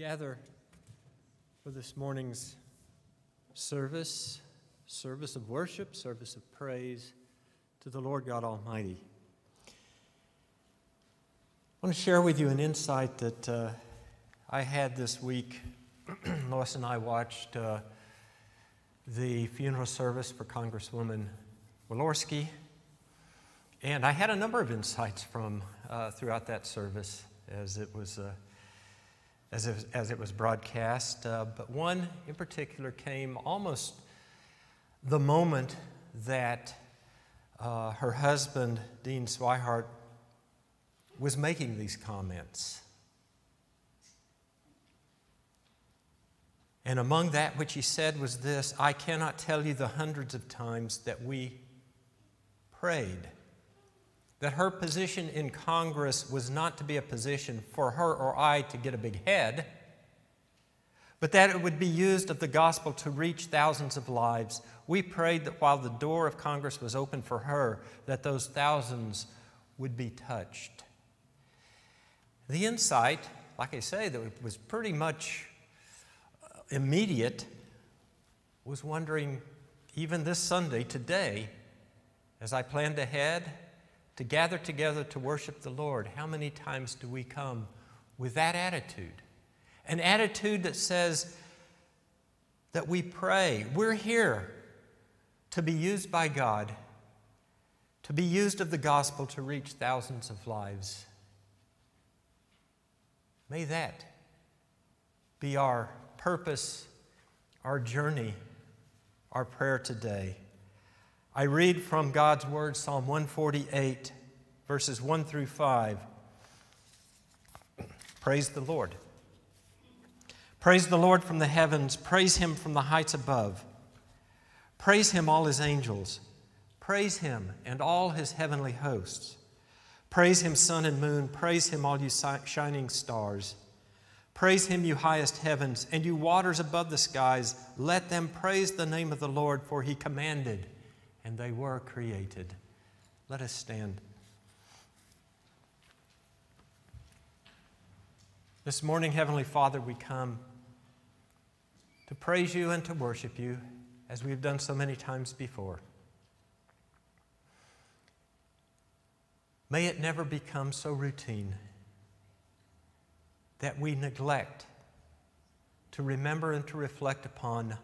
we gather for this morning's service, service of worship, service of praise to the Lord God Almighty. I want to share with you an insight that uh, I had this week. Lois and I watched uh, the funeral service for Congresswoman Walorski, and I had a number of insights from uh, throughout that service as it was uh, as it was, as it was broadcast. Uh, but one in particular came almost the moment that uh, her husband, Dean Swihart, was making these comments. And among that which he said was this I cannot tell you the hundreds of times that we prayed that her position in Congress was not to be a position for her or I to get a big head, but that it would be used of the gospel to reach thousands of lives. We prayed that while the door of Congress was open for her, that those thousands would be touched. The insight, like I say, that was pretty much uh, immediate, was wondering, even this Sunday, today, as I planned ahead, to gather together to worship the Lord, how many times do we come with that attitude? An attitude that says that we pray. We're here to be used by God, to be used of the gospel to reach thousands of lives. May that be our purpose, our journey, our prayer today. I read from God's Word, Psalm 148, verses 1 through 5. Praise the Lord. Praise the Lord from the heavens. Praise Him from the heights above. Praise Him, all His angels. Praise Him and all His heavenly hosts. Praise Him, sun and moon. Praise Him, all you shining stars. Praise Him, you highest heavens, and you waters above the skies. Let them praise the name of the Lord, for He commanded and they were created. Let us stand. This morning, Heavenly Father, we come to praise you and to worship you as we've done so many times before. May it never become so routine that we neglect to remember and to reflect upon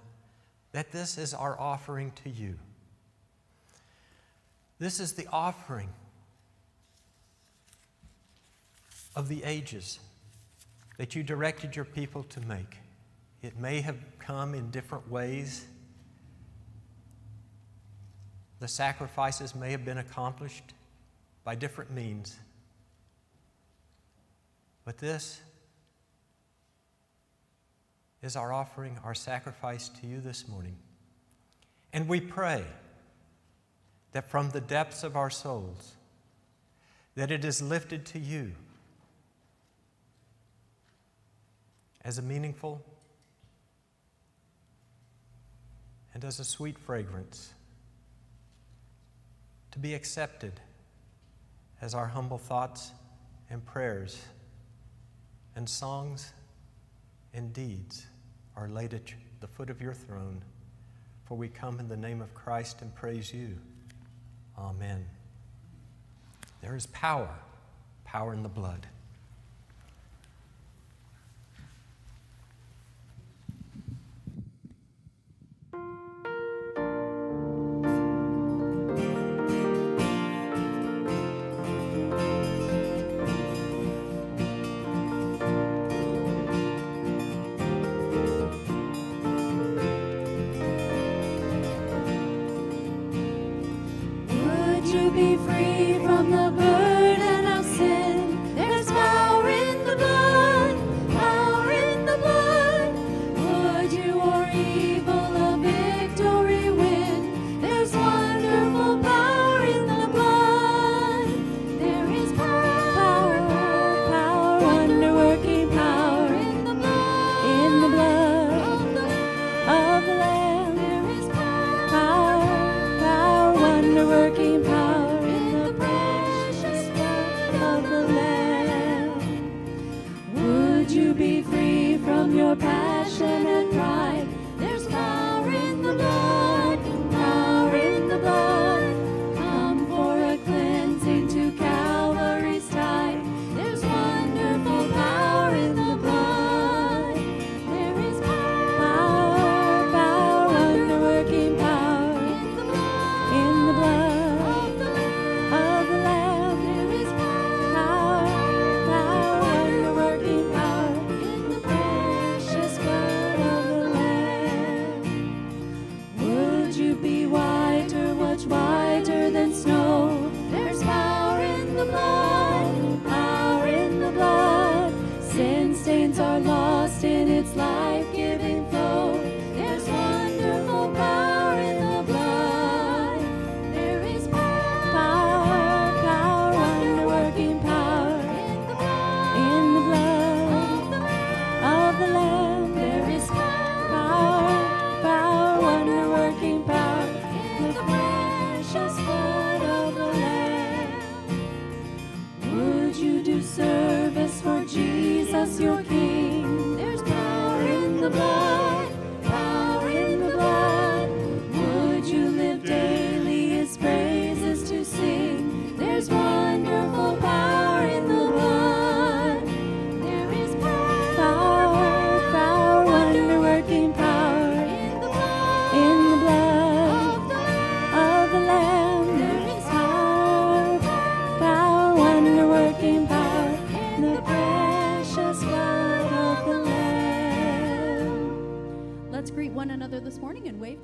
that this is our offering to you. This is the offering of the ages that you directed your people to make. It may have come in different ways. The sacrifices may have been accomplished by different means. But this is our offering, our sacrifice to you this morning. And we pray that from the depths of our souls, that it is lifted to you as a meaningful and as a sweet fragrance, to be accepted as our humble thoughts and prayers and songs and deeds are laid at the foot of your throne. For we come in the name of Christ and praise you. Amen. There is power, power in the blood.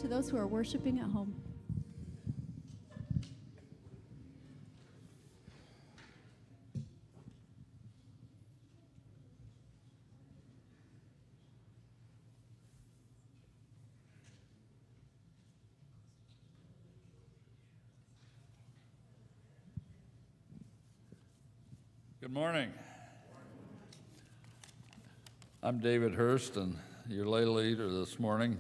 To those who are worshiping at home. Good morning. I'm David Hurst, and your lay leader this morning.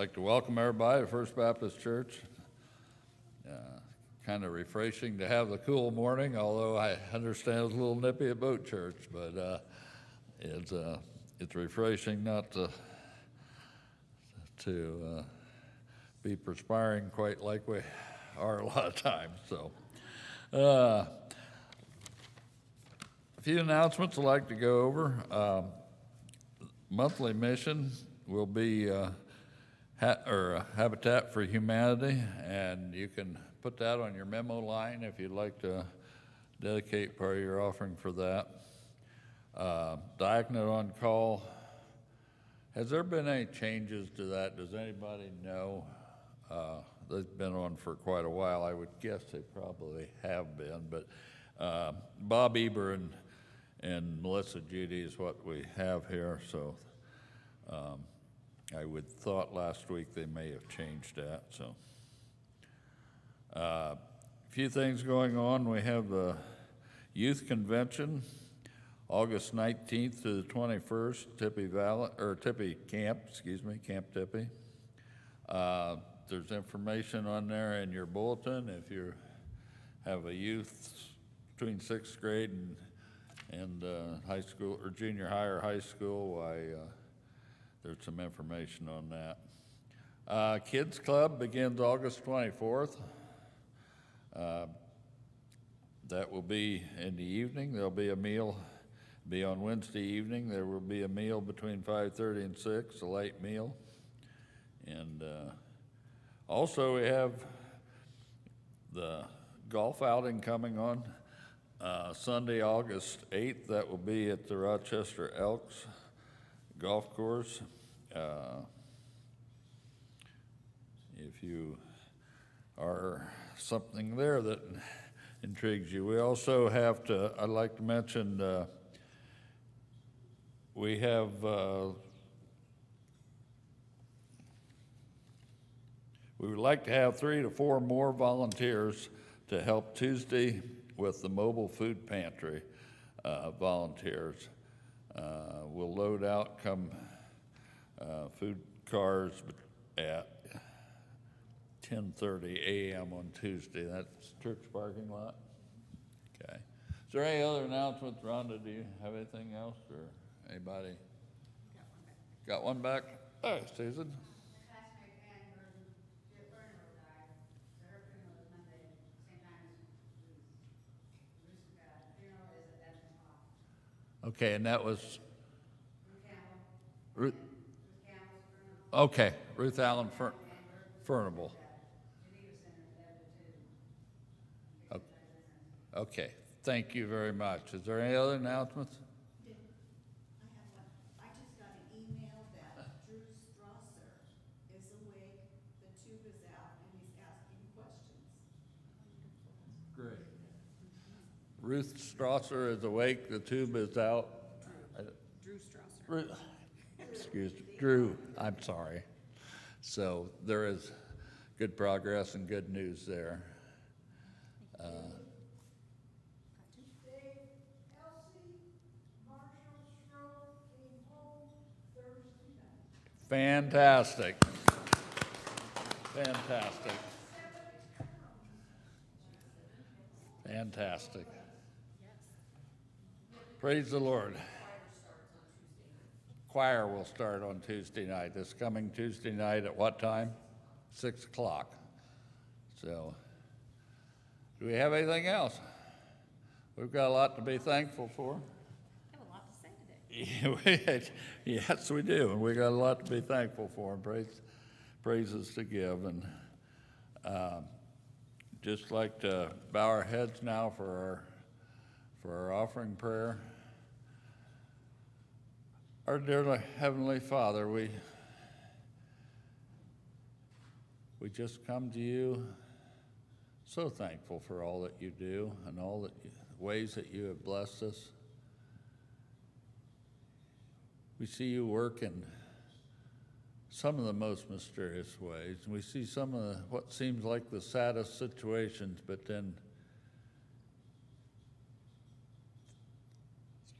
Like to welcome everybody to First Baptist Church. Uh, kind of refreshing to have the cool morning, although I understand it's a little nippy at Boat Church, but uh, it's, uh, it's refreshing not to, to uh, be perspiring quite like we are a lot of times. So, uh, a few announcements I'd like to go over. Um, monthly mission will be uh, ha- or Habitat for Humanity, and you can put that on your memo line if you'd like to dedicate part of your offering for that. Uh, on call. Has there been any changes to that? Does anybody know? Uh, they've been on for quite a while. I would guess they probably have been, but uh, Bob Eber and, and Melissa Judy is what we have here, so um, I would thought last week they may have changed that, so. A few things going on. We have the youth convention, August 19th to the 21st, Tippy Valley, or Tippy Camp, excuse me, Camp Tippy. Uh, There's information on there in your bulletin if you have a youth between sixth grade and, and uh, high school, or junior high or high school, uh, there's some information on that. Uh, Kids Club begins August 24th. Uh, That will be in the evening. There'll be a meal, be on Wednesday evening. There will be a meal between 5:30 and 6, a late meal. And uh, also, we have the golf outing coming on uh, Sunday, August 8th. That will be at the Rochester Elks Golf Course. Uh, If you are something there that intrigues you. We also have to, I'd like to mention, uh, we have, uh, we would like to have three to four more volunteers to help Tuesday with the mobile food pantry uh, volunteers. Uh, We'll load out come uh, food cars at 10:30 a.m. on Tuesday. That's church parking lot? Okay. Is there any other announcements? Rhonda, do you have anything else or anybody? Got one back? Hey, Susan. Okay, and that was? Ruth? Okay, Ruth Allen Fer- Furnable. Okay, thank you very much. Is there any other announcements? I have one. I just got an email that Drew Strasser is awake, the tube is out, and he's asking questions. Great. Ruth Strasser is awake, the tube is out. Drew Strasser. Excuse, me, Drew, I'm sorry. So there is good progress and good news there. Uh, Dave, Elsie, Marshall Strode came home Thursday night. Fantastic. Fantastic. Fantastic. Praise the Lord. Choir will start on Tuesday night, this coming Tuesday night at what time? Six o'clock. So, do we have anything else? We've got a lot to be thankful for. have a lot to say today. Yes, we do, and we got a lot to be thankful for, and praise, praises to give, and um, just like to bow our heads now for our, for our offering prayer. Our dear Heavenly Father, we, we just come to you so thankful for all that you do and all the ways that you have blessed us. We see you work in some of the most mysterious ways. and We see some of the, what seems like the saddest situations, but then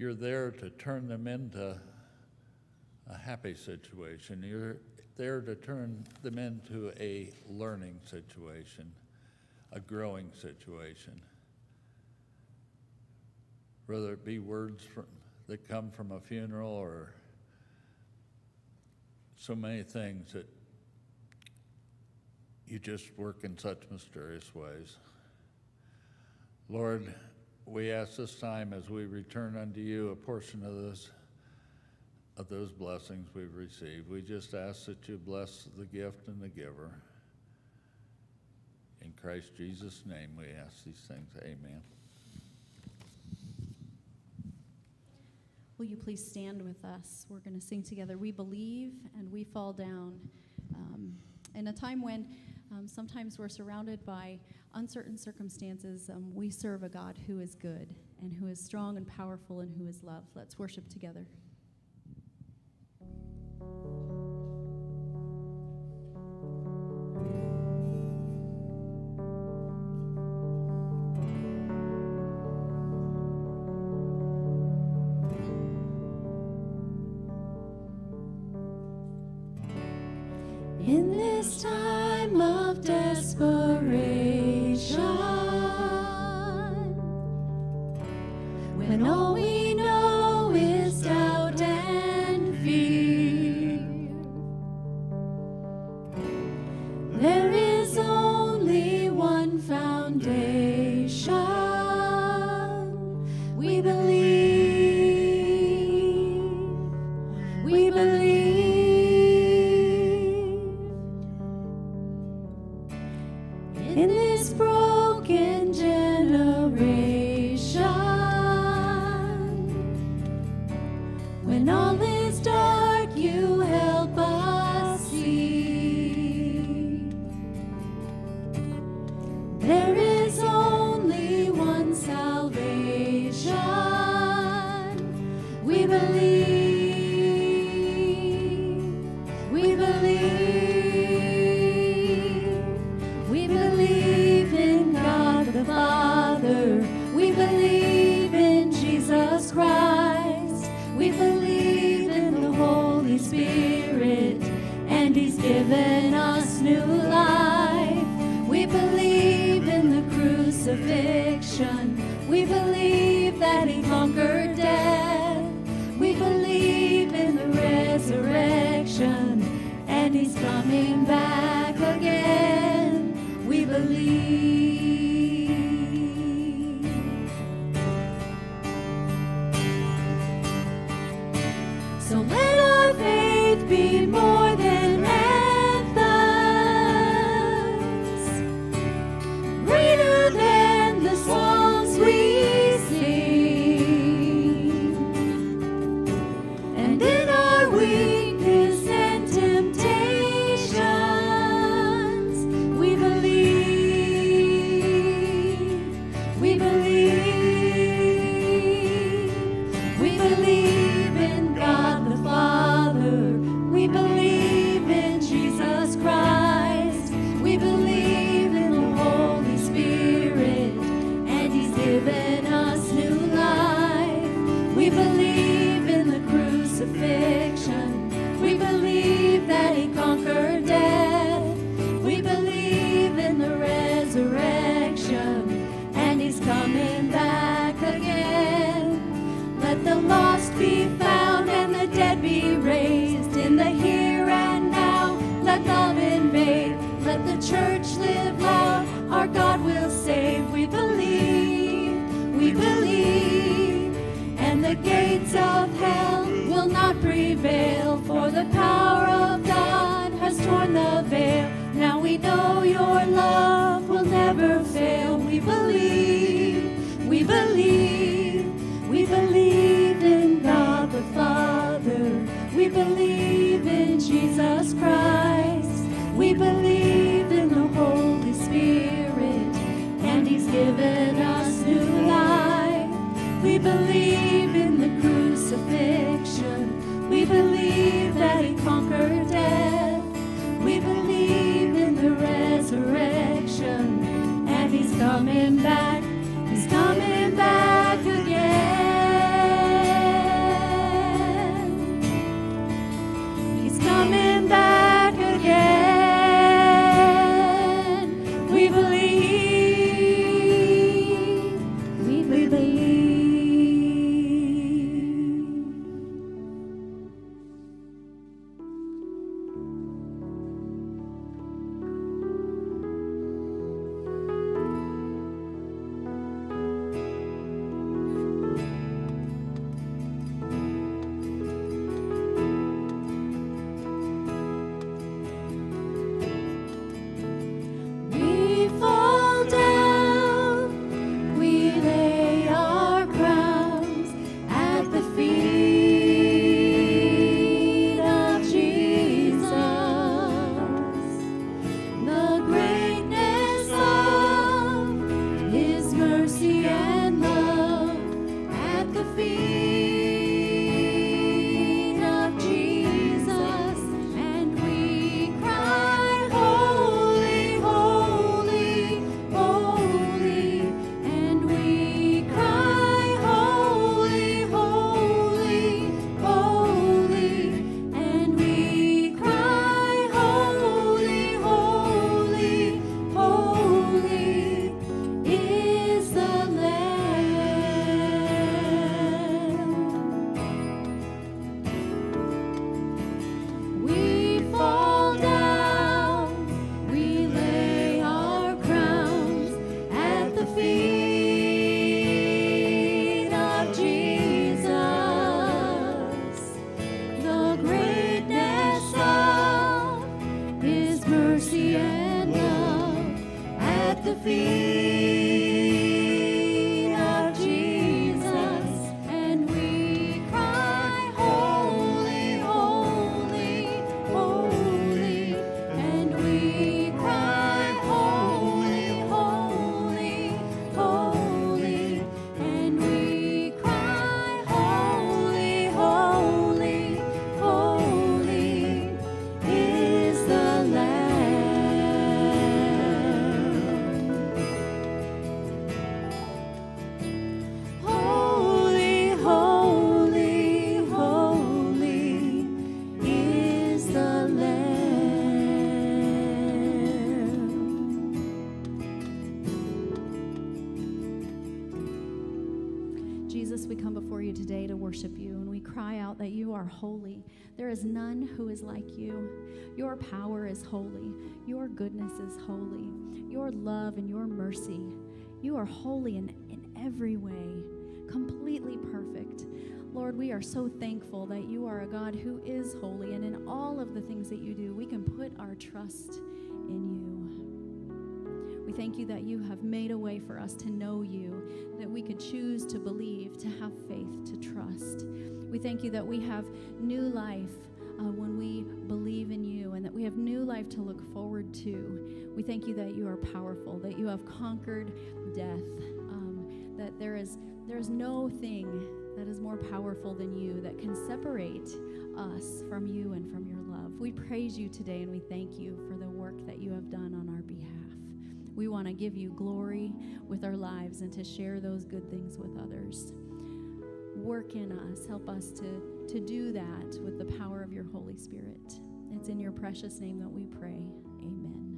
you're there to turn them into a happy situation. You're there to turn them into a learning situation, a growing situation. Whether it be words from, that come from a funeral or so many things that you just work in such mysterious ways. Lord, we ask this time as we return unto you a portion of this of those blessings we've received. We just ask that you bless the gift and the giver. In Christ Jesus' name we ask these things. Amen. Will you please stand with us? We're going to sing together. We believe and we fall down. Um, in a time when um, sometimes we're surrounded by uncertain circumstances, um, we serve a God who is good and who is strong and powerful and who is love. Let's worship together. the gates of hell will not prevail, for the power of God has torn the veil. Now we know your love will never fail. We believe, we believe, we believe in God the Father. We believe in Jesus Christ. We believe in the Holy Spirit, and He's given us new life. We believe. believe that he conquered death. We believe in the resurrection, and he's coming back. Who is like you. Your power is holy. Your goodness is holy. Your love and your mercy. You are holy in, in every way, completely perfect. Lord, we are so thankful that you are a God who is holy, and in all of the things that you do, we can put our trust in you. We thank you that you have made a way for us to know you, that we could choose to believe, to have faith, to trust. We thank you that we have new life uh, when we believe in you and that we have new life to look forward to. We thank you that you are powerful, that you have conquered death, um, that there is, there is no thing that is more powerful than you that can separate us from you and from your love. We praise you today and we thank you for the work that you have done on our behalf. We want to give you glory with our lives and to share those good things with others. Work in us. Help us to, to do that with the power of your Holy Spirit. It's in your precious name that we pray. Amen.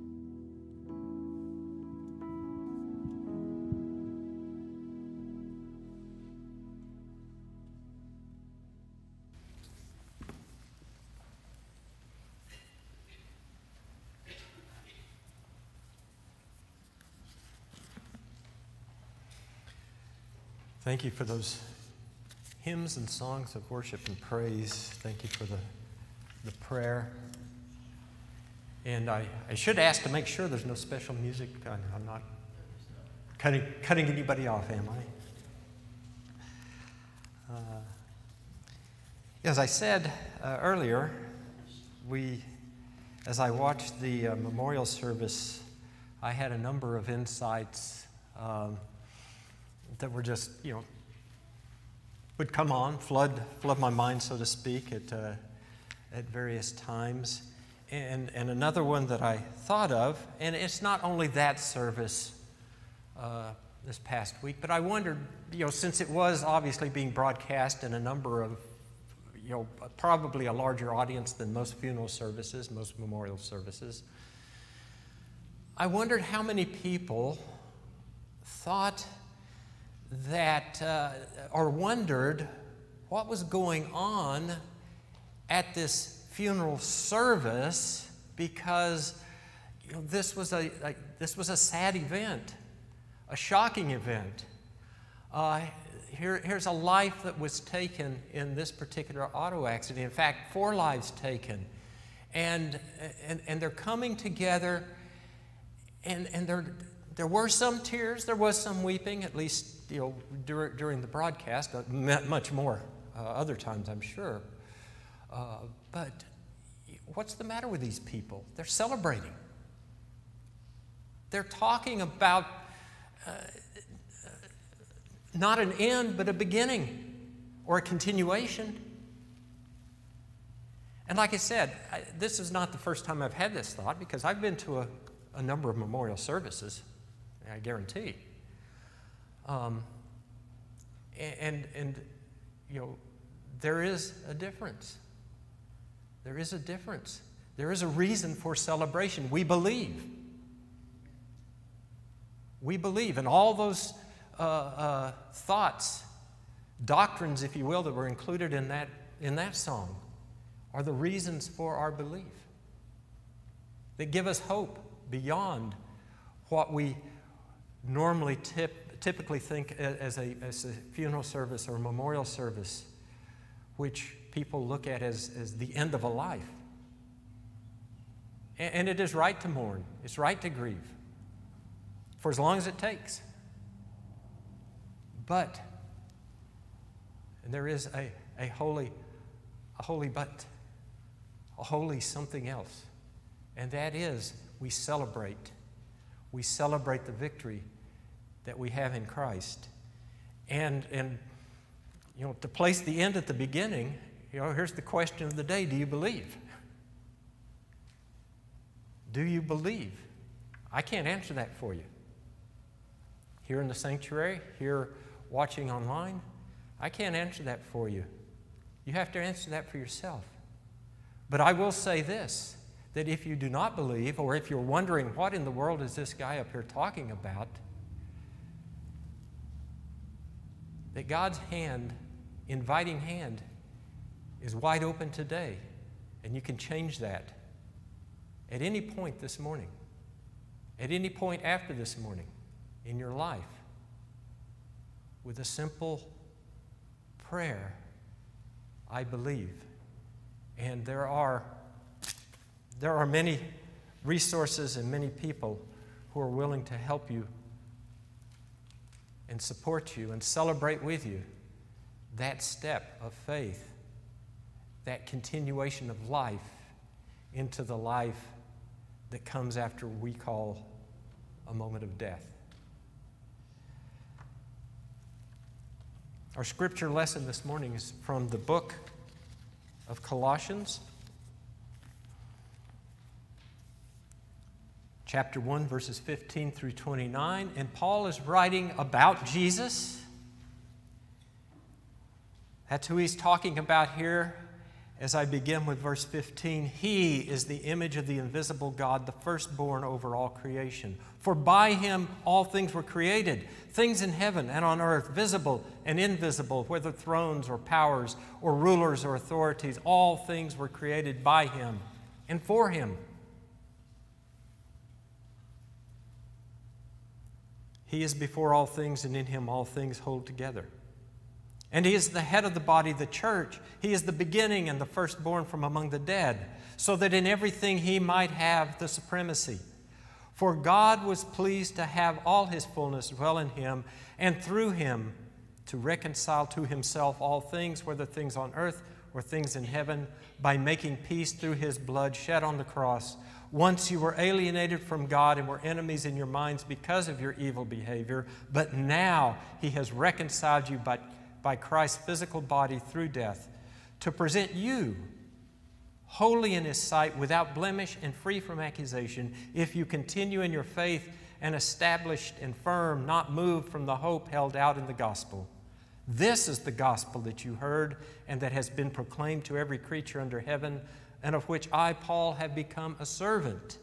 Thank you for those hymns and songs of worship and praise. Thank you for the, the prayer. And I, I should ask to make sure there's no special music. I, I'm not cutting, cutting anybody off, am I? Uh, as I said uh, earlier, we, as I watched the uh, memorial service, I had a number of insights. Um, that were just, you know, would come on, flood, flood my mind, so to speak, at, uh, at various times. And, and another one that I thought of, and it's not only that service uh, this past week, but I wondered, you know, since it was obviously being broadcast in a number of, you know, probably a larger audience than most funeral services, most memorial services, I wondered how many people thought that, uh, or wondered what was going on at this funeral service because you know, this, was a, a, this was a sad event, a shocking event. Uh, here, here's a life that was taken in this particular auto accident. In fact, four lives taken. And, and, and they're coming together, and, and they're, there were some tears, there was some weeping, at least you know, dur- during the broadcast, much more uh, other times, I'm sure. Uh, but what's the matter with these people? They're celebrating. They're talking about uh, not an end, but a beginning or a continuation. And like I said, I, this is not the first time I've had this thought because I've been to a, a number of memorial services, I guarantee. Um, and, and, you know, there is a difference. There is a difference. There is a reason for celebration. We believe. We believe. And all those uh, uh, thoughts, doctrines, if you will, that were included in that, in that song are the reasons for our belief. That give us hope beyond what we normally tip typically think as a, as a funeral service or memorial service, which people look at as, as the end of a life. And, and it is right to mourn, it's right to grieve for as long as it takes. But, and there is a, a holy, a holy but, a holy something else. And that is we celebrate. We celebrate the victory that we have in Christ. And, and you know, to place the end at the beginning, you know, here's the question of the day do you believe? Do you believe? I can't answer that for you. Here in the sanctuary, here watching online, I can't answer that for you. You have to answer that for yourself. But I will say this that if you do not believe, or if you're wondering what in the world is this guy up here talking about, that God's hand, inviting hand, is wide open today And you can change that at any point this morning, at any point after this morning in your life with a simple prayer I believe. And there are, there are many resources and many people who are willing to help you and support you and celebrate with you that step of faith, that continuation of life into the life that comes after we call a moment of death. Our scripture lesson this morning is from the book of Colossians, chapter 1, verses 15 through 29. And Paul is writing about Jesus. That's who he's talking about here as I begin with verse 15. He is the image of the invisible God, the firstborn over all creation. For by him all things were created, things in heaven and on earth, visible and invisible, whether thrones or powers or rulers or authorities, all things were created by him and for him. He is before all things, and in him all things hold together. And he is the head of the body, the church. He is the beginning and the firstborn from among the dead, so that in everything he might have the supremacy. For God was pleased to have all his fullness dwell in him, and through him to reconcile to himself all things, whether things on earth or things in heaven, by making peace through his blood shed on the cross. Once you were alienated from God and were enemies in your minds because of your evil behavior, but now he has reconciled you by, by Christ's physical body through death to present you holy in His sight, without blemish and free from accusation, if you continue in your faith and established and firm, not moved from the hope held out in the gospel. This is the gospel that you heard and that has been proclaimed to every creature under heaven, and of which I, Paul, have become a servant.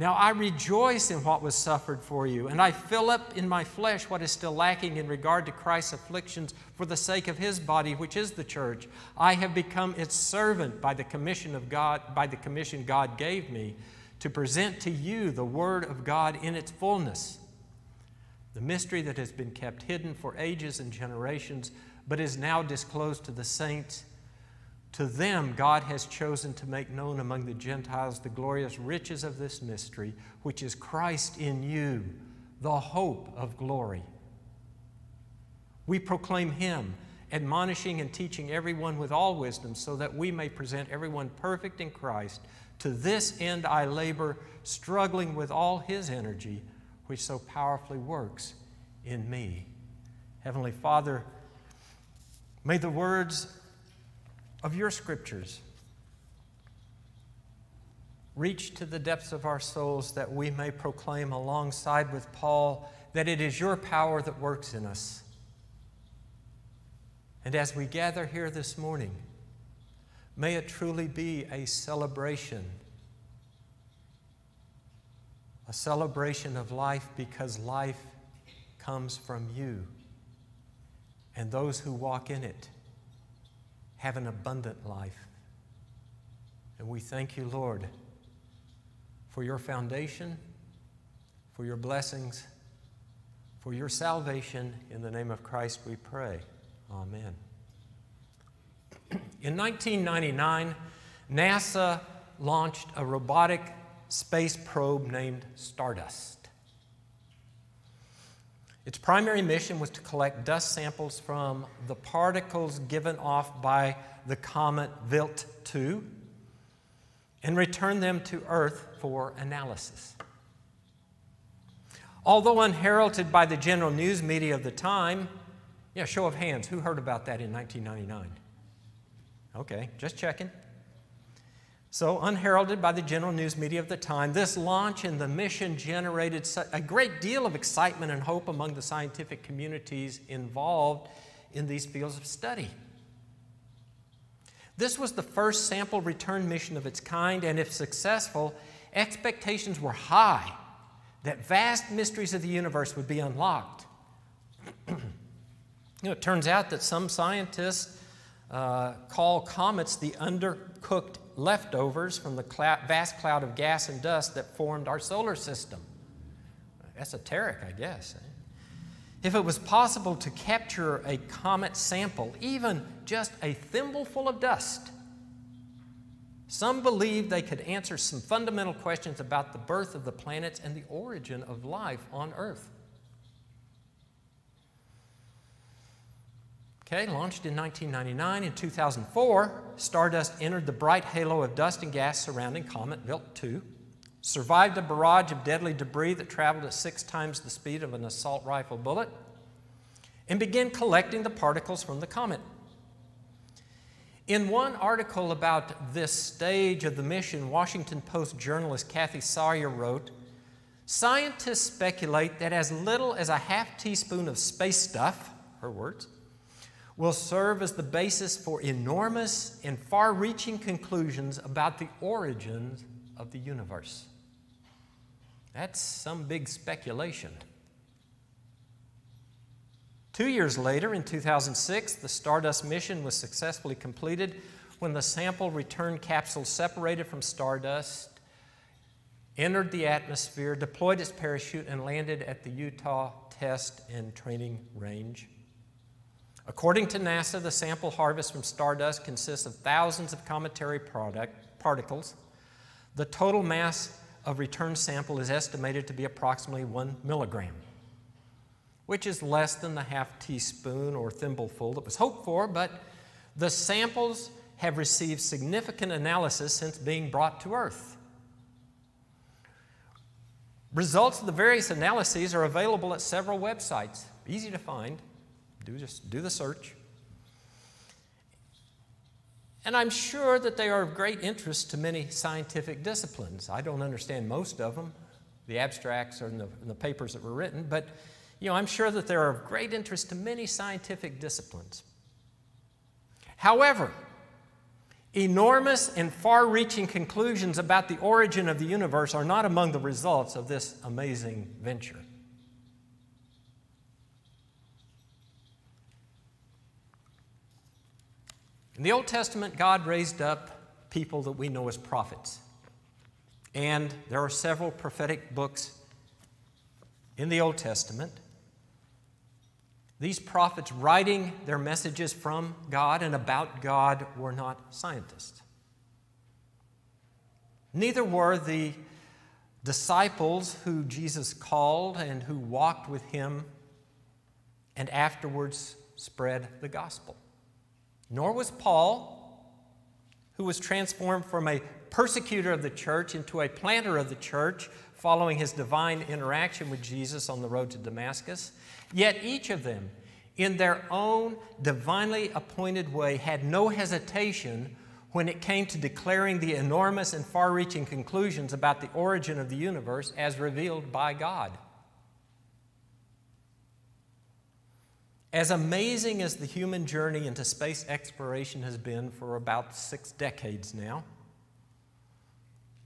Now I rejoice in what was suffered for you, and I fill up in my flesh what is still lacking in regard to Christ's afflictions for the sake of his body, which is the church. I have become its servant by the commission of God, by the commission God gave me, to present to you the word of God in its fullness. The mystery that has been kept hidden for ages and generations, but is now disclosed to the saints. To them, God has chosen to make known among the Gentiles the glorious riches of this mystery, which is Christ in you, the hope of glory. We proclaim Him, admonishing and teaching everyone with all wisdom, so that we may present everyone perfect in Christ. To this end I labor, struggling with all His energy, which so powerfully works in me. Heavenly Father, may the words of your scriptures reach to the depths of our souls that we may proclaim alongside with Paul that it is your power that works in us. And as we gather here this morning, may it truly be a celebration. A celebration of life because life comes from you and those who walk in it have an abundant life. And we thank you, Lord, for your foundation, for your blessings, for your salvation. In the name of Christ we pray. Amen. In 1999, NASA launched a robotic space probe named Stardust. Its primary mission was to collect dust samples from the particles given off by the comet Wild 2 and return them to Earth for analysis. Although unheralded by the general news media of the time, yeah, show of hands, who heard about that in 1999? Okay, just checking. So, unheralded by the general news media of the time, this launch and the mission generated a great deal of excitement and hope among the scientific communities involved in these fields of study. This was the first sample return mission of its kind, and if successful, expectations were high that vast mysteries of the universe would be unlocked. you know, it turns out that some scientists uh, call comets the undercooked leftovers from the vast cloud of gas and dust that formed our solar system. Esoteric, I guess. eh? If it was possible to capture a comet sample, even just a thimbleful of dust, some believed they could answer some fundamental questions about the birth of the planets and the origin of life on Earth. Okay, launched in 1999. In 2004, Stardust entered the bright halo of dust and gas surrounding Comet Wild 2, survived a barrage of deadly debris that traveled at six times the speed of an assault rifle bullet, and began collecting the particles from the comet. In one article about this stage of the mission, Washington Post journalist Kathy Sawyer wrote Scientists speculate that as little as a half teaspoon of space stuff, her words, will serve as the basis for enormous and far reaching conclusions about the origins of the universe. That's some big speculation. Two years later, in 2006, the Stardust mission was successfully completed when the sample return capsule separated from Stardust, entered the atmosphere, deployed its parachute, and landed at the Utah Test and Training Range. According to NASA, the sample harvest from Stardust consists of thousands of cometary product, particles. The total mass of return sample is estimated to be approximately one milligram, which is less than the half teaspoon or thimbleful that was hoped for, but the samples have received significant analysis since being brought to Earth. Results of the various analyses are available at several websites, easy to find. Do just do the search. And I'm sure that they are of great interest to many scientific disciplines. I don't understand most of them, the abstracts or in the, in the papers that were written, but you know, I'm sure that they are of great interest to many scientific disciplines. However, enormous and far reaching conclusions about the origin of the universe are not among the results of this amazing venture. In the Old Testament, God raised up people that we know as prophets. And there are several prophetic books in the Old Testament. These prophets writing their messages from God and about God were not scientists. Neither were the disciples who Jesus called and who walked with him and afterwards spread the gospel. Nor was Paul, who was transformed from a persecutor of the church into a planter of the church following his divine interaction with Jesus on the road to Damascus. Yet each of them, in their own divinely appointed way, had no hesitation when it came to declaring the enormous and far reaching conclusions about the origin of the universe as revealed by God. As amazing as the human journey into space exploration has been for about six decades now,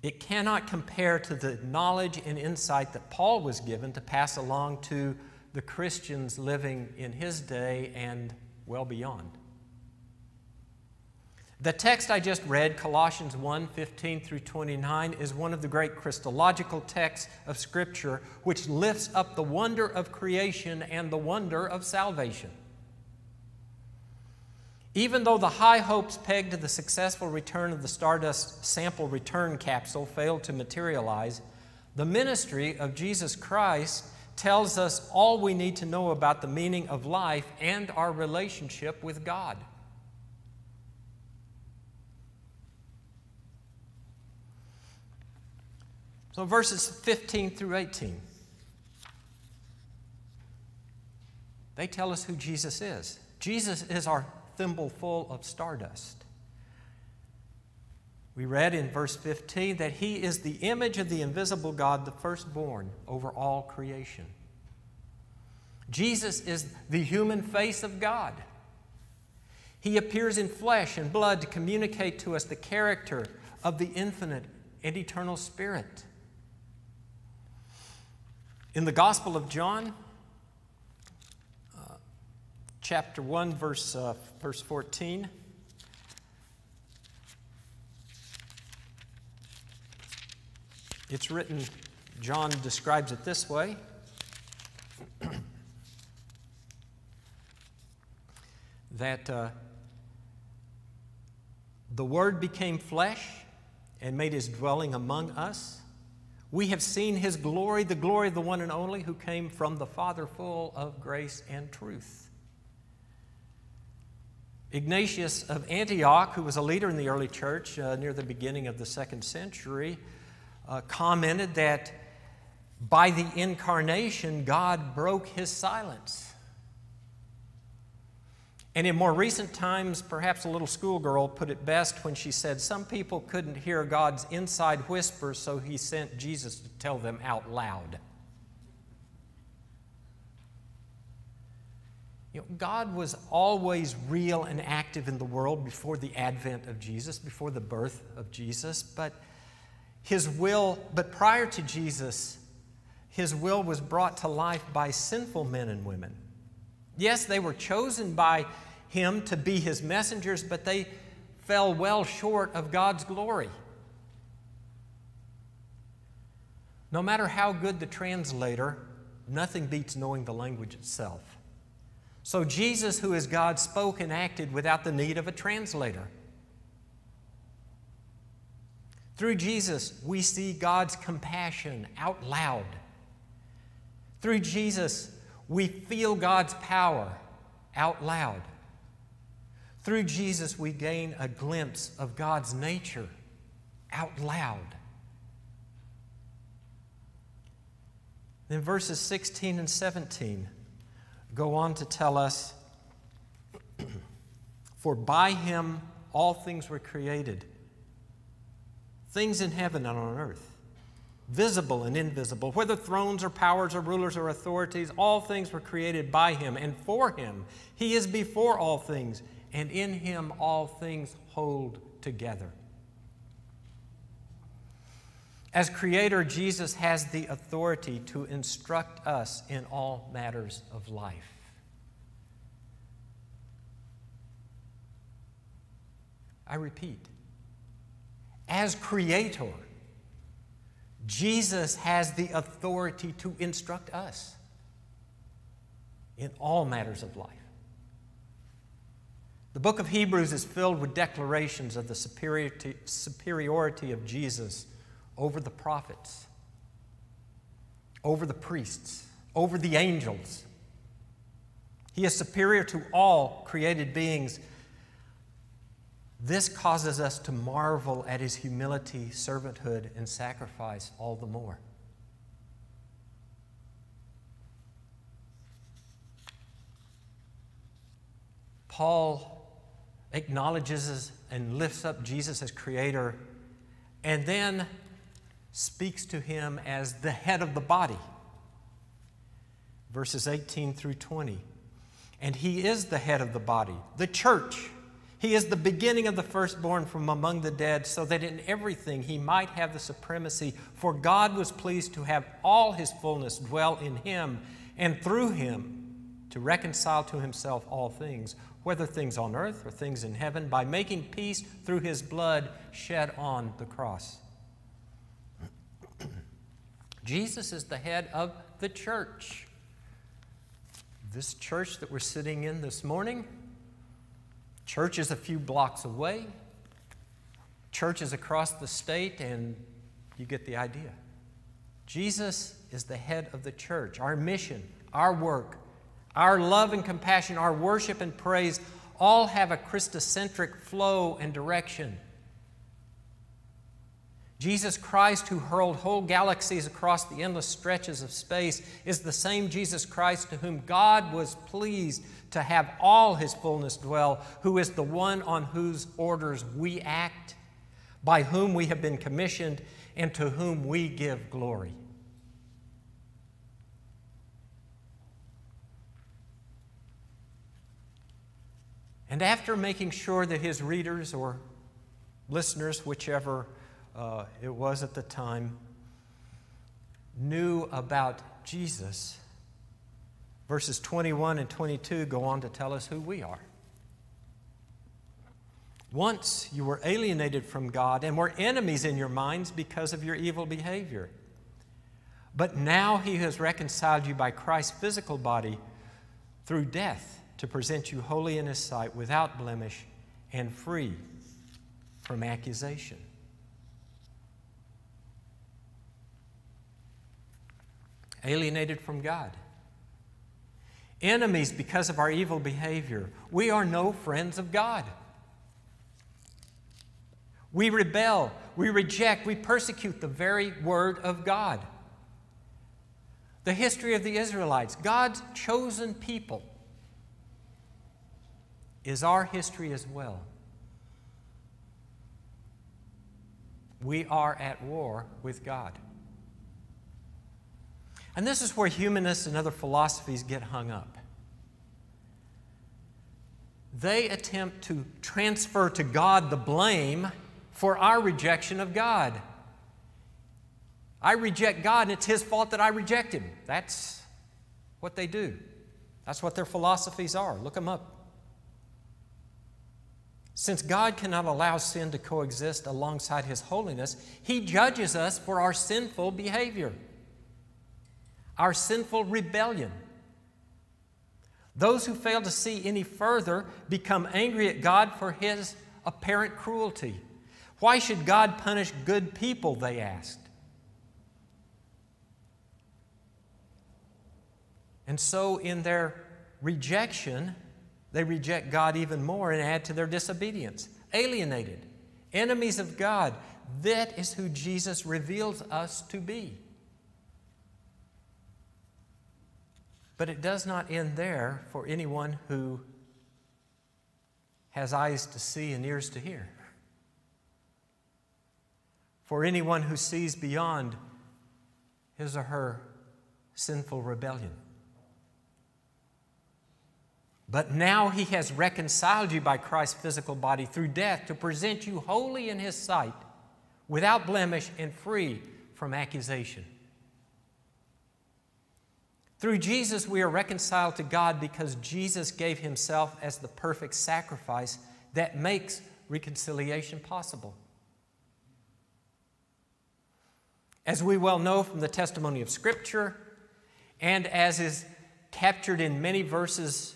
it cannot compare to the knowledge and insight that Paul was given to pass along to the Christians living in his day and well beyond. The text I just read, Colossians 1 15 through 29, is one of the great Christological texts of Scripture which lifts up the wonder of creation and the wonder of salvation. Even though the high hopes pegged to the successful return of the Stardust sample return capsule failed to materialize, the ministry of Jesus Christ tells us all we need to know about the meaning of life and our relationship with God. So, verses 15 through 18, they tell us who Jesus is. Jesus is our thimbleful of stardust. We read in verse 15 that he is the image of the invisible God, the firstborn over all creation. Jesus is the human face of God. He appears in flesh and blood to communicate to us the character of the infinite and eternal Spirit. In the Gospel of John, uh, chapter 1, verse, uh, verse 14, it's written, John describes it this way. that uh, the Word became flesh and made his dwelling among us. We have seen his glory, the glory of the one and only who came from the Father, full of grace and truth. Ignatius of Antioch, who was a leader in the early church uh, near the beginning of the second century, uh, commented that by the incarnation, God broke his silence. And in more recent times, perhaps a little schoolgirl put it best when she said, Some people couldn't hear God's inside whispers, so he sent Jesus to tell them out loud. You know, God was always real and active in the world before the advent of Jesus, before the birth of Jesus, but his will, but prior to Jesus, his will was brought to life by sinful men and women. Yes, they were chosen by him to be his messengers, but they fell well short of God's glory. No matter how good the translator, nothing beats knowing the language itself. So Jesus, who is God, spoke and acted without the need of a translator. Through Jesus, we see God's compassion out loud. Through Jesus, we feel God's power out loud. Through Jesus, we gain a glimpse of God's nature out loud. Then verses 16 and 17 go on to tell us For by him all things were created, things in heaven and on earth, visible and invisible, whether thrones or powers or rulers or authorities, all things were created by him and for him. He is before all things, and in him all things hold together. As Creator, Jesus has the authority to instruct us in all matters of life. I repeat, as Creator, Jesus has the authority to instruct us in all matters of life. The book of Hebrews is filled with declarations of the superiority, superiority of Jesus over the prophets, over the priests, over the angels. He is superior to all created beings. This causes us to marvel at his humility, servanthood, and sacrifice all the more. Paul acknowledges and lifts up Jesus as creator and then speaks to him as the head of the body. Verses 18 through 20. And he is the head of the body, the church. He is the beginning of the firstborn from among the dead, so that in everything he might have the supremacy. For God was pleased to have all his fullness dwell in him, and through him to reconcile to himself all things, whether things on earth or things in heaven, by making peace through his blood shed on the cross. Jesus is the head of the church. This church that we're sitting in this morning, church is a few blocks away, church is across the state, and you get the idea. Jesus is the head of the church. Our mission, our work, our love and compassion, our worship and praise all have a Christocentric flow and direction. Jesus Christ, who hurled whole galaxies across the endless stretches of space, is the same Jesus Christ to whom God was pleased to have all his fullness dwell, who is the one on whose orders we act, by whom we have been commissioned, and to whom we give glory. And after making sure that his readers or listeners, whichever uh, it was at the time, knew about Jesus, verses 21 and 22 go on to tell us who we are. Once you were alienated from God and were enemies in your minds because of your evil behavior. But now He has reconciled you by Christ's physical body through death to present you holy in His sight, without blemish, and free from accusation. Alienated from God. Enemies because of our evil behavior. We are no friends of God. We rebel, we reject, we persecute the very Word of God. The history of the Israelites, God's chosen people, is our history as well. We are at war with God. And this is where humanists and other philosophies get hung up. They attempt to transfer to God the blame for our rejection of God. I reject God, and it's His fault that I reject Him. That's what they do. That's what their philosophies are. Look them up. Since God cannot allow sin to coexist alongside His holiness, He judges us for our sinful behavior, our sinful rebellion. Those who fail to see any further become angry at God for His apparent cruelty. Why should God punish good people? They asked. And so, in their rejection, they reject God even more and add to their disobedience. Alienated, enemies of God. That is who Jesus reveals us to be. But it does not end there for anyone who has eyes to see and ears to hear for anyone who sees beyond his or her sinful rebellion. But now he has reconciled you by Christ's physical body through death to present you holy in his sight, without blemish and free from accusation. Through Jesus, we are reconciled to God because Jesus gave himself as the perfect sacrifice that makes reconciliation possible. As we well know from the testimony of Scripture, and as is captured in many verses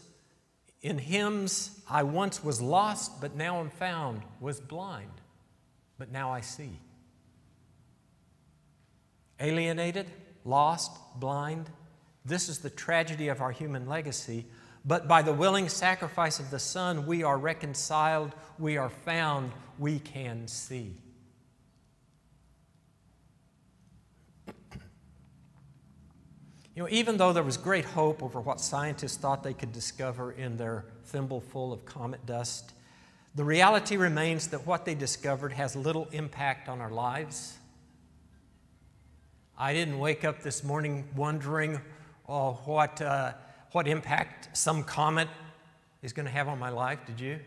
in hymns, I once was lost, but now am found, was blind, but now I see. Alienated, lost, blind, this is the tragedy of our human legacy. But by the willing sacrifice of the Son, we are reconciled, we are found, we can see. You know, even though there was great hope over what scientists thought they could discover in their thimbleful of comet dust, the reality remains that what they discovered has little impact on our lives. I didn't wake up this morning wondering oh, what, uh, what impact some comet is going to have on my life, did you?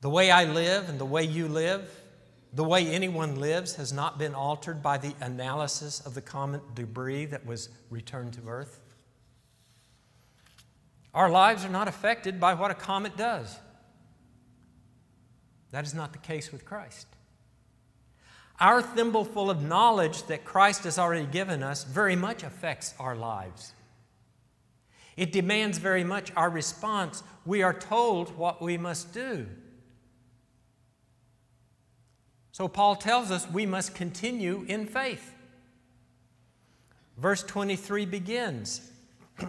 The way I live and the way you live the way anyone lives has not been altered by the analysis of the comet debris that was returned to Earth. Our lives are not affected by what a comet does. That is not the case with Christ. Our thimbleful of knowledge that Christ has already given us very much affects our lives. It demands very much our response. We are told what we must do. So Paul tells us we must continue in faith. Verse 23 begins.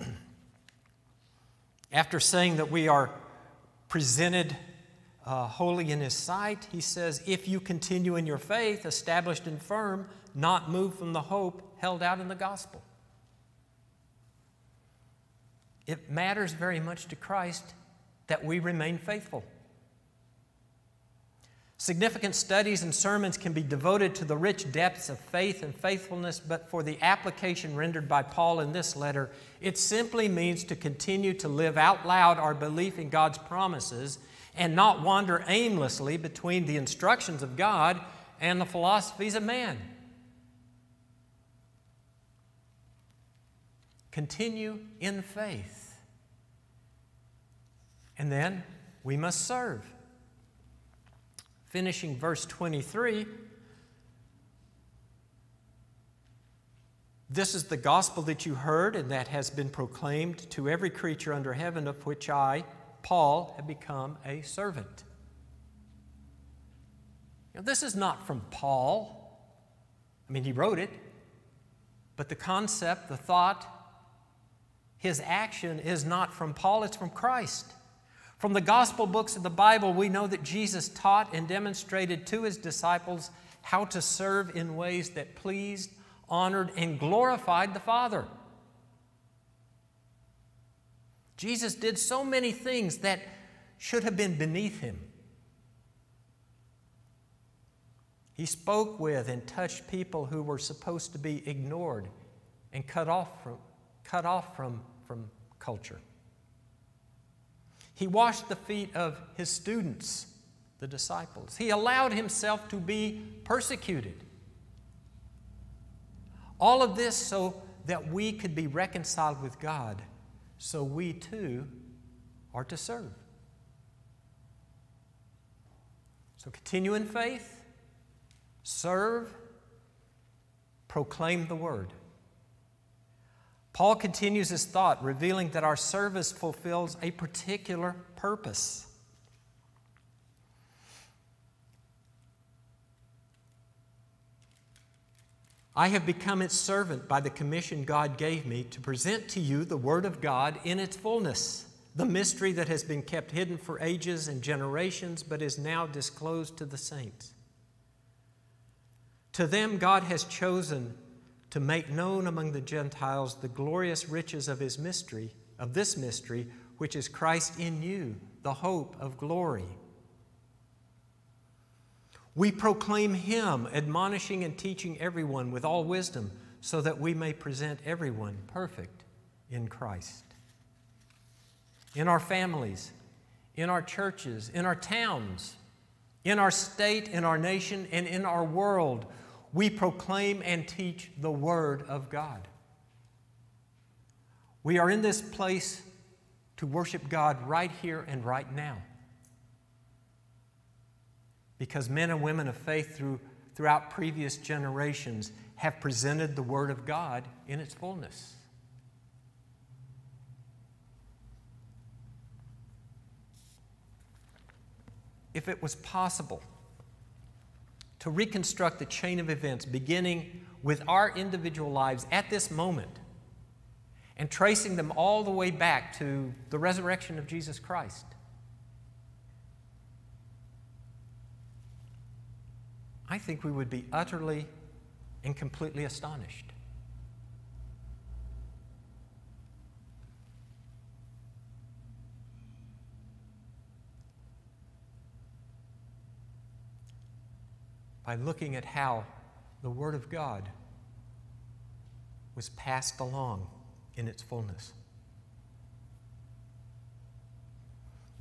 After saying that we are presented uh, holy in his sight, he says, If you continue in your faith, established and firm, not moved from the hope held out in the gospel. It matters very much to Christ that we remain faithful. Significant studies and sermons can be devoted to the rich depths of faith and faithfulness, but for the application rendered by Paul in this letter, it simply means to continue to live out loud our belief in God's promises and not wander aimlessly between the instructions of God and the philosophies of man. Continue in faith. And then we must serve. Finishing verse 23 This is the gospel that you heard and that has been proclaimed to every creature under heaven, of which I, Paul, have become a servant. Now, this is not from Paul. I mean, he wrote it, but the concept, the thought, his action is not from Paul, it's from Christ. From the gospel books of the Bible, we know that Jesus taught and demonstrated to his disciples how to serve in ways that pleased, honored, and glorified the Father. Jesus did so many things that should have been beneath him. He spoke with and touched people who were supposed to be ignored and cut off from, cut off from, from culture. He washed the feet of his students, the disciples. He allowed himself to be persecuted. All of this so that we could be reconciled with God, so we too are to serve. So continue in faith, serve, proclaim the word. Paul continues his thought, revealing that our service fulfills a particular purpose. I have become its servant by the commission God gave me to present to you the Word of God in its fullness, the mystery that has been kept hidden for ages and generations, but is now disclosed to the saints. To them, God has chosen to make known among the Gentiles the glorious riches of his mystery, of this mystery, which is Christ in you, the hope of glory. We proclaim him, admonishing and teaching everyone with all wisdom, so that we may present everyone perfect in Christ. In our families, in our churches, in our towns, in our state, in our nation, and in our world, we proclaim and teach the Word of God. We are in this place to worship God right here and right now. Because men and women of faith through, throughout previous generations have presented the Word of God in its fullness. If it was possible, to reconstruct the chain of events beginning with our individual lives at this moment and tracing them all the way back to the resurrection of Jesus Christ. I think we would be utterly and completely astonished. By looking at how the Word of God was passed along in its fullness.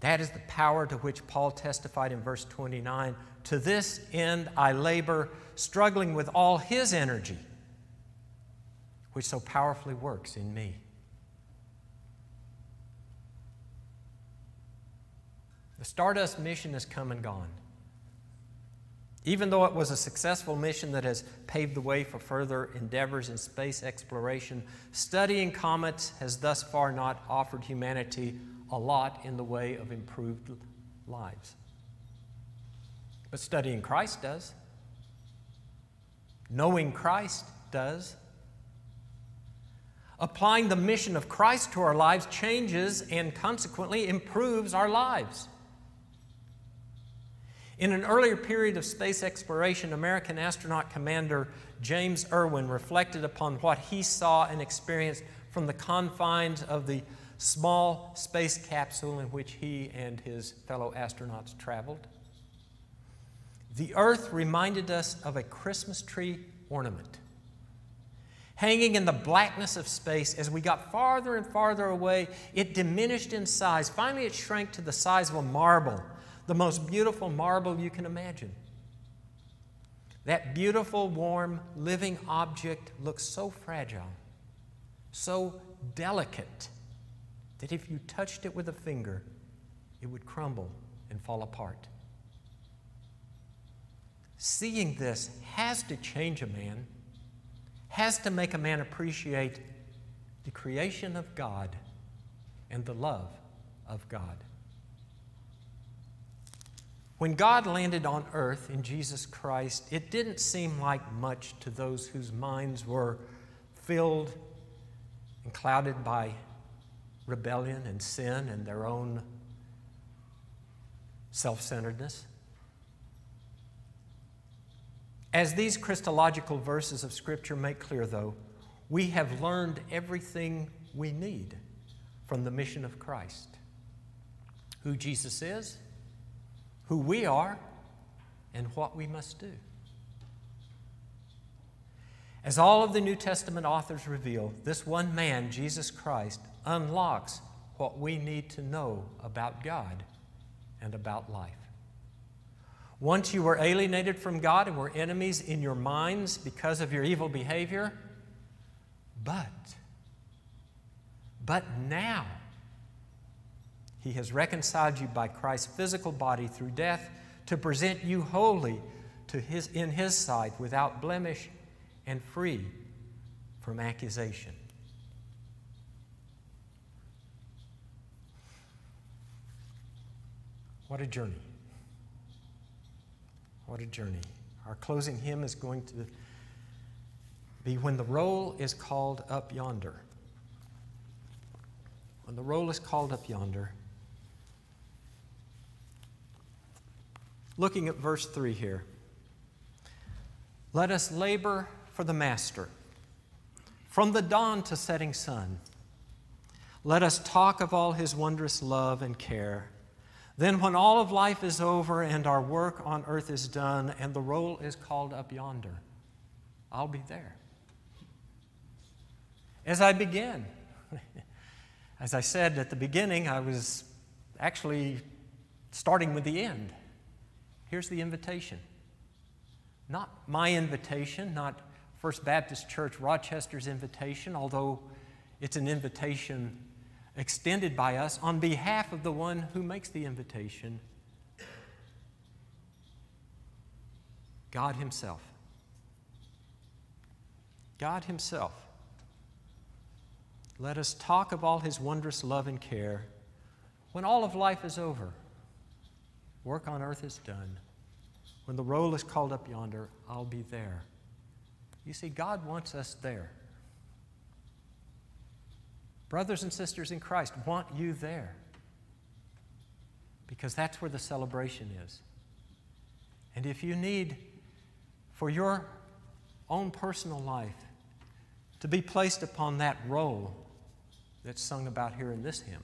That is the power to which Paul testified in verse 29 To this end I labor, struggling with all his energy, which so powerfully works in me. The Stardust mission has come and gone. Even though it was a successful mission that has paved the way for further endeavors in space exploration, studying comets has thus far not offered humanity a lot in the way of improved lives. But studying Christ does. Knowing Christ does. Applying the mission of Christ to our lives changes and consequently improves our lives. In an earlier period of space exploration, American astronaut commander James Irwin reflected upon what he saw and experienced from the confines of the small space capsule in which he and his fellow astronauts traveled. The Earth reminded us of a Christmas tree ornament. Hanging in the blackness of space, as we got farther and farther away, it diminished in size. Finally, it shrank to the size of a marble the most beautiful marble you can imagine. That beautiful, warm, living object looks so fragile, so delicate, that if you touched it with a finger, it would crumble and fall apart. Seeing this has to change a man, has to make a man appreciate the creation of God and the love of God. When God landed on earth in Jesus Christ, it didn't seem like much to those whose minds were filled and clouded by rebellion and sin and their own self centeredness. As these Christological verses of Scripture make clear, though, we have learned everything we need from the mission of Christ who Jesus is, who we are, and what we must do. As all of the New Testament authors reveal, this one man, Jesus Christ, unlocks what we need to know about God and about life. Once you were alienated from God and were enemies in your minds because of your evil behavior, but, but now, He has reconciled you by Christ's physical body through death to present you holy to his, in His sight without blemish and free from accusation. What a journey. What a journey. Our closing hymn is going to be When the Roll is Called Up Yonder. When the roll is called up yonder. Looking at verse 3 here. Let us labor for the Master from the dawn to setting sun. Let us talk of all his wondrous love and care. Then, when all of life is over and our work on earth is done and the roll is called up yonder, I'll be there. As I begin, as I said at the beginning, I was actually starting with the end. Here's the invitation. Not my invitation, not First Baptist Church Rochester's invitation, although it's an invitation extended by us on behalf of the one who makes the invitation God Himself. God Himself. Let us talk of all His wondrous love and care when all of life is over, work on earth is done. When the roll is called up yonder, I'll be there. You see, God wants us there. Brothers and sisters in Christ want you there because that's where the celebration is. And if you need for your own personal life to be placed upon that roll that's sung about here in this hymn,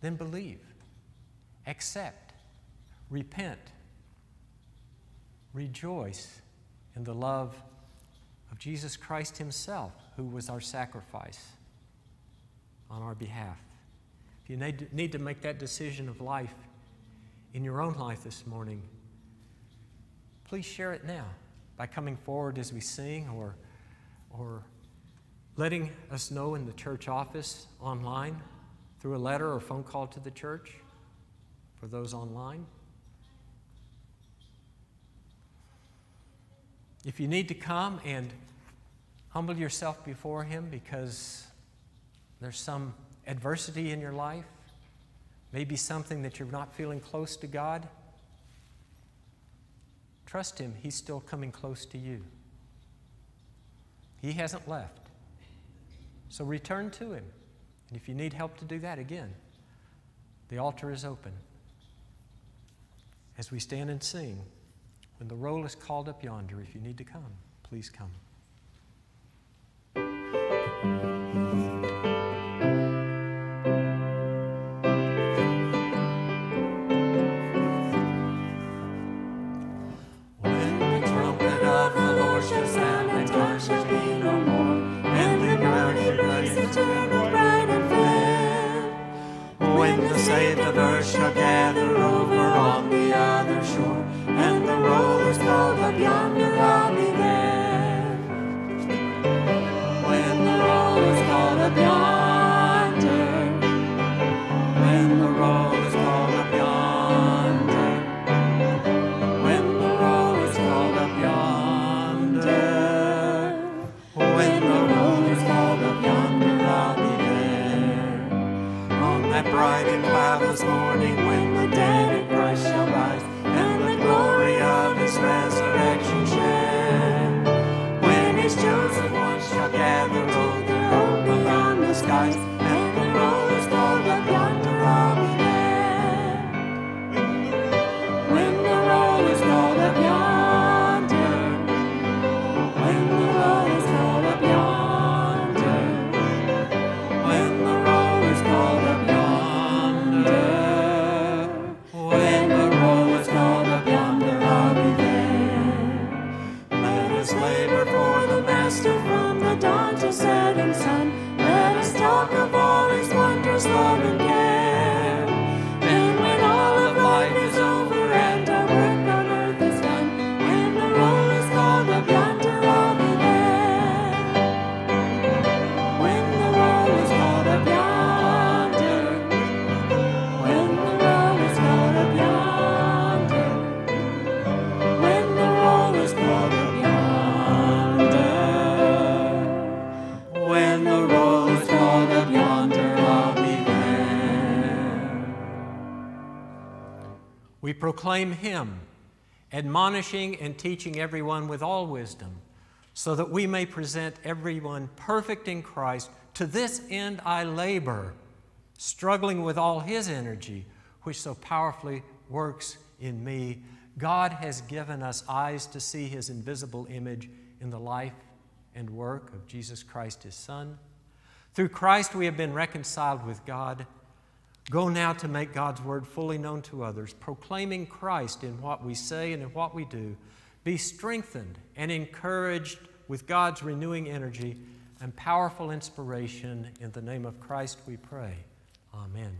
then believe, accept, repent, rejoice in the love of Jesus Christ Himself, who was our sacrifice on our behalf. If you need, to make that decision of life in your own life this morning, please share it now by coming forward as we sing or, or letting us know in the church office online through a letter or phone call to the church for those online. If you need to come and humble yourself before Him because there's some adversity in your life, maybe something that you're not feeling close to God, trust Him. He's still coming close to you. He hasn't left. So return to Him. And if you need help to do that, again, the altar is open. As we stand and sing, when the roll is called up yonder, if you need to come, please come. When the saved of earth shall gather over on the other shore, and the roll is called up yonder, I'll be there. When the roll is called up yonder, when the roll is called up yonder. When the roll is called up yonder. When the roll is called up yonder, I'll be there. On that bright and cloudless morning proclaim Him, admonishing and teaching everyone with all wisdom, so that we may present everyone perfect in Christ. To this end I labor, struggling with all His energy, which so powerfully works in me. God has given us eyes to see His invisible image in the life and work of Jesus Christ, His Son. Through Christ we have been reconciled with God. Go now to make God's word fully known to others, proclaiming Christ in what we say and in what we do. Be strengthened and encouraged with God's renewing energy and powerful inspiration. In the name of Christ we pray. Amen.